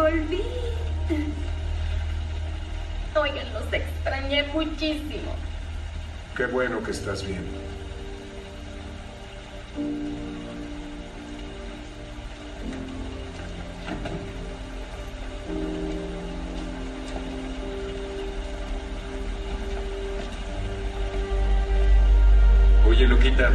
volví. Oigan, los extrañé muchísimo. Qué bueno que estás bien. Oye, Luquita,